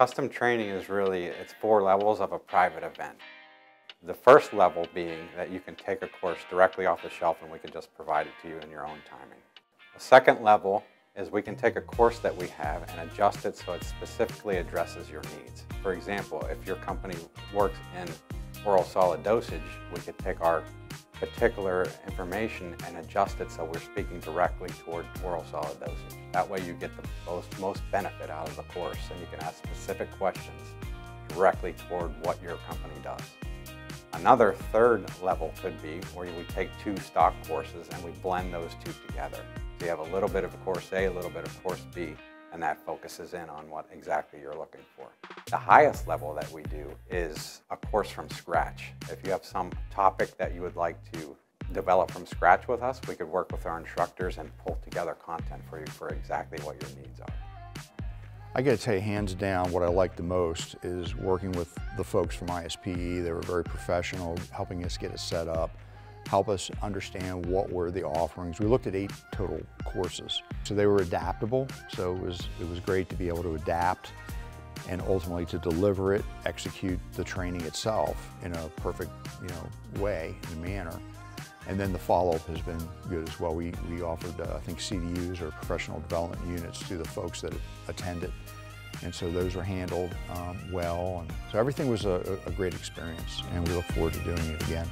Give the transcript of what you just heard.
Custom training is really, it's four levels of a private event. The first level being that you can take a course directly off the shelf and we can just provide it to you in your own timing. The second level is we can take a course that we have and adjust it so it specifically addresses your needs. For example, if your company works in oral solid dosage, we could take our particular information and adjust it so we're speaking directly toward oral solid dosage. That way you get the most, most benefit out of the course and you can ask specific questions directly toward what your company does. Another third level could be where we take two stock courses and we blend those two together. So you have a little bit of course A, a little bit of course B, and that focuses in on what exactly you're looking for. The highest level that we do is a course from scratch. If you have some topic that you would like to develop from scratch with us, we could work with our instructors and pull together content for you for exactly what your needs are. I got to tell you, hands down, what I like the most is working with the folks from ISPE. They were very professional, helping us get it set up, help us understand what were the offerings. We looked at eight total courses. So they were adaptable, so it was, it was great to be able to adapt and ultimately to deliver it, execute the training itself in a perfect you know, way and manner. And then the follow-up has been good as well. We, we offered, uh, I think, CDUs or professional development units to the folks that attended. And so those were handled um, well. And so everything was a, a great experience, and we look forward to doing it again.